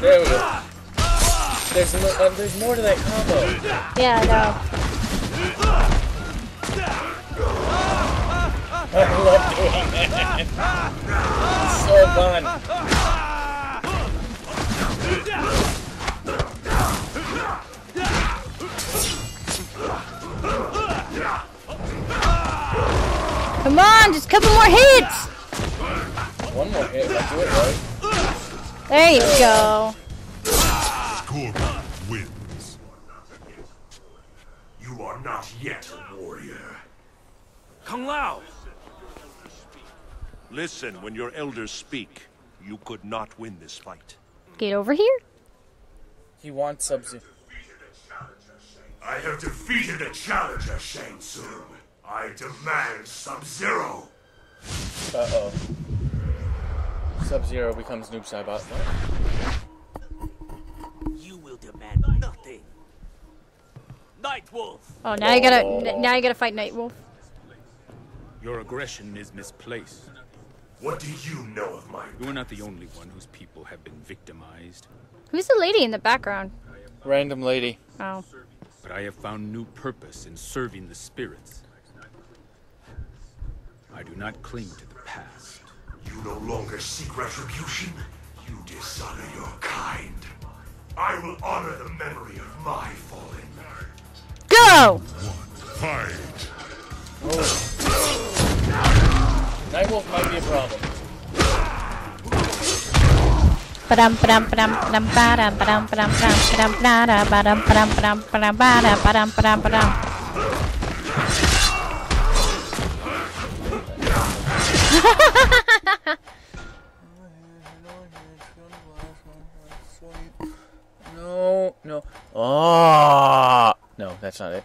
There we go. There's, no, uh, there's more to that combo. Yeah, I know. I love doing that. It's so fun. Couple more hits. One more hit, if I do it right. There you go. Corbin wins. You are not yet a warrior. Kung Lao! Listen when your elders speak. You could not win this fight. Get over here. He wants sub I have defeated a challenger, Shang Tsung. I demand Sub-Zero. Uh oh. Sub Zero becomes Noob Saibot. You will demand nothing. Nightwolf! Oh, now you gotta now you gotta fight Nightwolf. Your aggression is misplaced. What do you know of my You are not the only one whose people have been victimized, Who's the lady in the background? Random lady. Oh. but I have found new purpose in serving the spirits. I do not cling to the past. You no longer seek retribution. You dishonor your kind. I will honor the memory of my fallen. Go! Fight. Nightwolf might be a problem. Ba-dum, ba-dum, ba-dum, ba-dum, ba-dum, ba-dum, ba-dum, ba-dum, ba-dum, ba-dum, ba-dum, ba-dum, ba-dum, ba-dum, ba-dum, ba-dum, ba-dum. No, no. Oh, no, that's not it.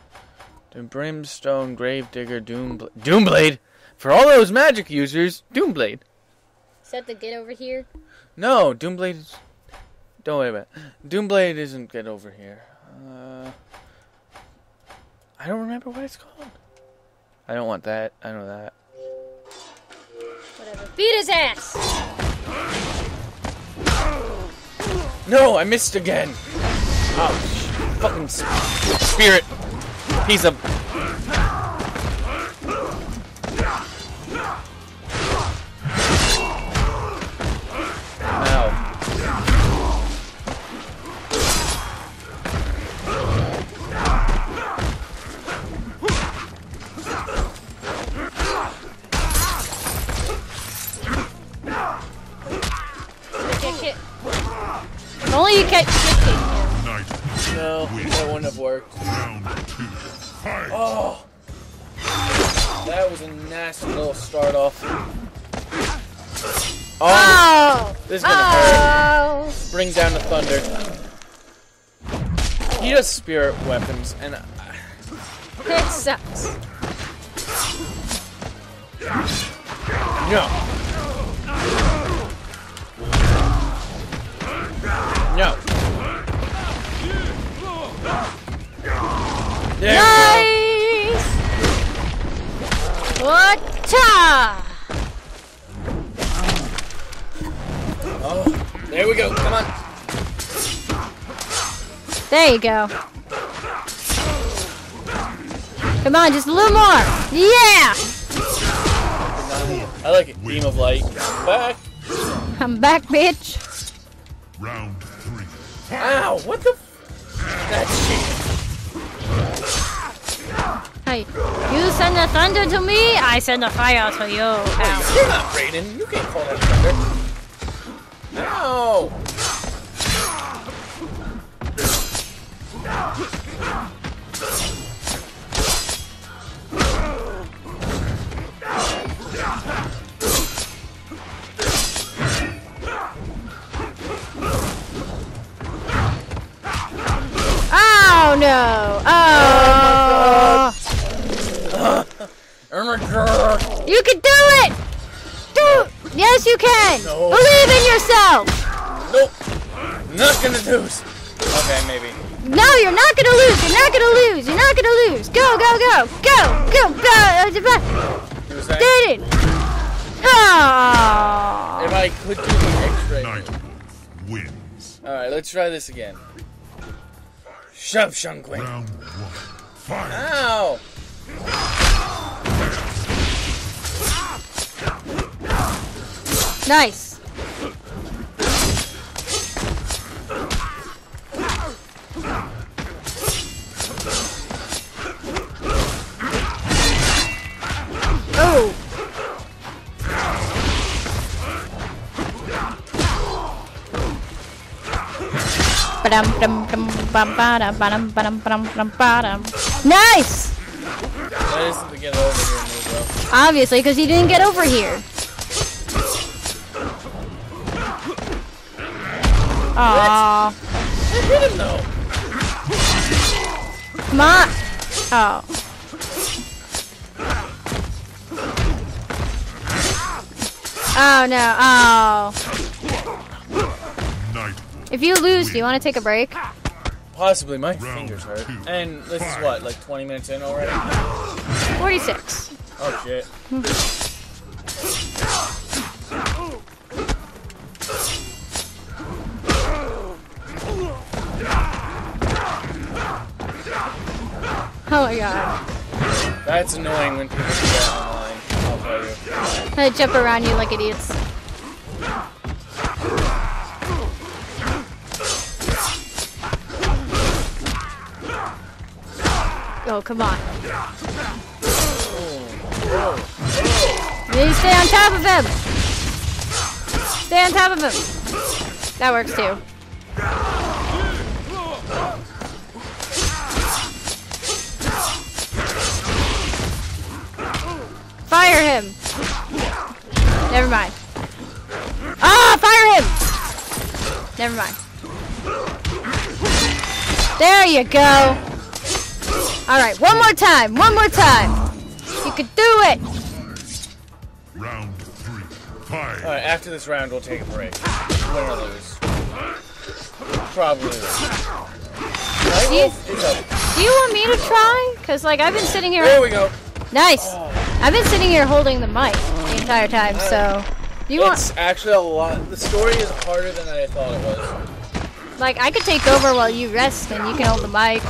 The Brimstone, Gravedigger, Doomblade. Doomblade! For all those magic users, Doomblade. Is that the get over here? No, Doomblade is. Don't worry about it. Doomblade isn't get over here. Uh, I don't remember what it's called. I don't want that. I know that. Beat his ass! No, I missed again. Oh, fucking spirit. He's a. only you kick. Night. No, that wouldn't have worked. Round two. Fight. Oh, that was a nasty little start off. Oh, Oh! this is gonna hurt. Oh! Bring down the thunder. He does spirit weapons, and I- It sucks. No. There we Nice! Whatcha? Oh, there we go. Come on. There you go. Come on, just a little more. Yeah! I like it. Beam of light. Back. I'm back, bitch. Round three. Ow! What the? F- Hey, you send the thunder to me, I send the fire to you. Ow. You're not Raiden. You can't call that thunder. No. Oh no! Oh! Can! No. Believe in yourself! Nope. Not gonna do it. Okay, maybe. No, you're not gonna lose! You're not gonna lose! You're not gonna lose! Go, go, go! Go! Go! Go! Who's that? Did it! I could do the X-ray. Night wins. All right, let's try this again. Shove, Shungwing. Round one. Fight. Ow! Ba-dum, ba-dum. Nice! That isn't the get over here. Obviously, because you didn't get over here. Aww. I hit him though. Come on. Oh. Oh no. Oh. Night If you lose, do you want to take a break? Possibly, my Round fingers hurt. two. And this is what, like 20 minutes in already? 46. Oh shit. That's annoying when people that online. I'll tell you. They jump around you like idiots. Oh, come on. You stay on top of him. Stay on top of him. That works too. Never mind. Ah, fire him. Never mind. There you go. All right, one more time. One more time. You can do it. Round three. Fight. Alright, after this round, we'll take a break. Win or lose. Probably lose. Night Do you, Wolf is up. do you want me to try? Cause like I've been sitting here. There we go. Nice. I've been sitting here holding the mic the entire time. So, you want It's actually a lot. The story is harder than I thought it was. like I could take over while you rest, and you can hold the mic.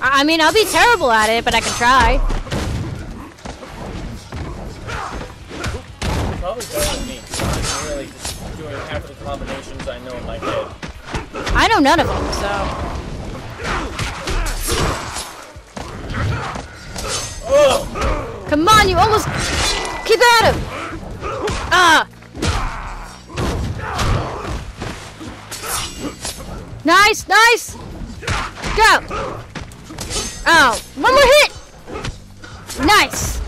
I I mean, I'll be terrible at it, but I can try. Probably better than me. I'm really just doing half of the combinations I know in my head. I know none of them, so. Come on, you almost keep at him. Ah. Nice, nice. Go. Oh, one more hit. Nice.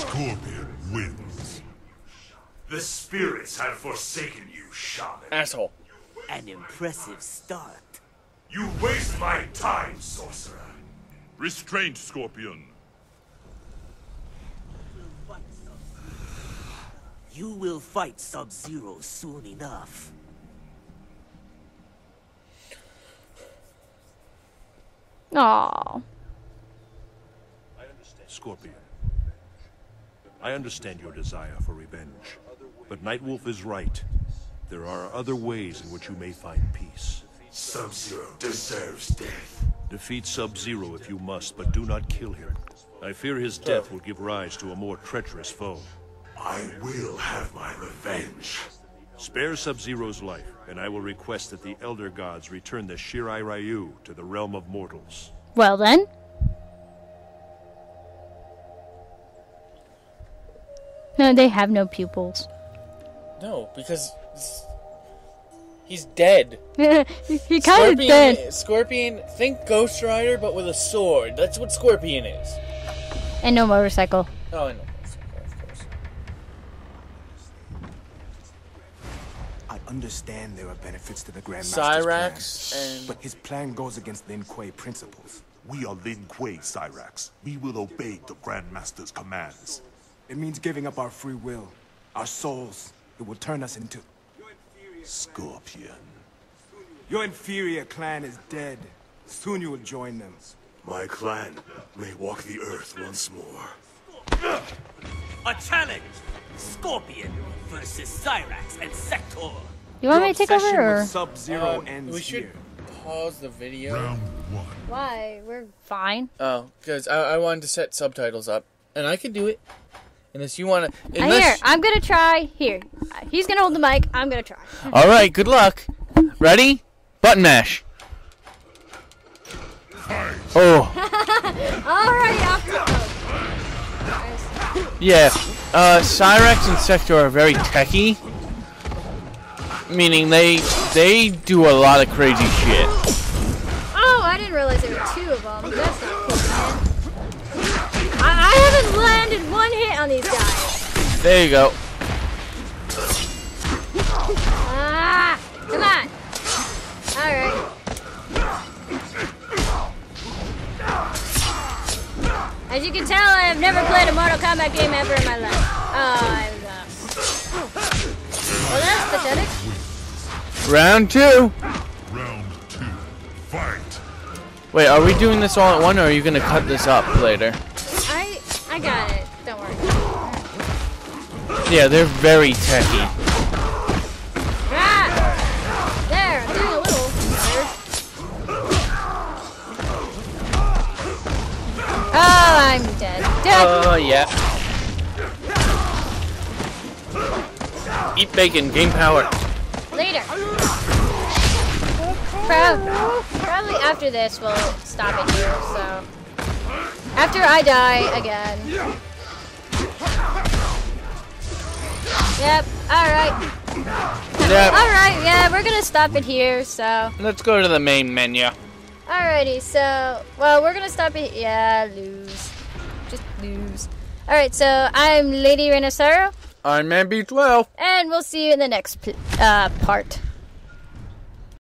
Scorpion wins. The spirits have forsaken you, shaman. Asshole. An impressive start. You waste my time, sorcerer. Restraint, Scorpion. You will fight Sub-Zero soon enough. Aw. Scorpion. I understand your desire for revenge, but Nightwolf is right. There are other ways in which you may find peace. Sub-Zero deserves death. Defeat Sub-Zero if you must, but do not kill him. I fear his death will give rise to a more treacherous foe. I will have my revenge. Spare Sub-Zero's life, and I will request that the Elder Gods return the Shirai Ryu to the realm of mortals. Well then. No, they have no pupils. No, because s- he's dead. he kind of dead. Scorpion, think Ghost Rider, but with a sword. That's what Scorpion is. And no motorcycle. Oh, I know. Of course. I understand there are benefits to the Grandmaster's Cyrax plan, and- but his plan goes against Lin Kuei principles. We are Lin Kuei, Cyrax. We will obey the Grandmaster's commands. It means giving up our free will, our souls. It will turn us into. Scorpion. Your inferior clan is dead. Soon you will join them. My clan may walk the earth once more. A challenge! Scorpion versus Cyrax and Sector. You want me to take over or? Sub-Zero Um, ends we should here. pause the video. Round one. Why? We're fine. Oh, because I, I wanted to set subtitles up, and I could do it. Unless you want to. Uh, Here, I'm gonna try. Here, Uh, he's gonna hold the mic. I'm gonna try. All right, good luck. Ready? Button mash. Oh, Alright, after. yeah. Uh, Cyrax and Sector are very techy. Meaning they they do a lot of crazy shit. Oh, I didn't realize there were two of them. That's not one hit on these guys. There you go. Ah, come on. All right. As you can tell, I have never played a Mortal Kombat game ever in my life. Oh, I lost. Well, that's pathetic. Round two. Round two. Fight. Wait, are we doing this all at one, or are you gonna cut this up later? Yeah, they're very techy. Ah! There, I'm doing a little better. Oh, I'm dead. Dead. Oh yeah. Eat bacon, gain power. Later. Prob- probably after this we'll stop it here, so. After I die again. Yep, alright. Yep. Alright, yeah, we're gonna stop it here, so. Let's go to the main menu. Alrighty, so. Well, we're gonna stop it. Yeah, lose. Just lose. Alright, so I'm LadyRainOfSorrow, I'm Man B12. and we'll see you in the next pl- uh, part.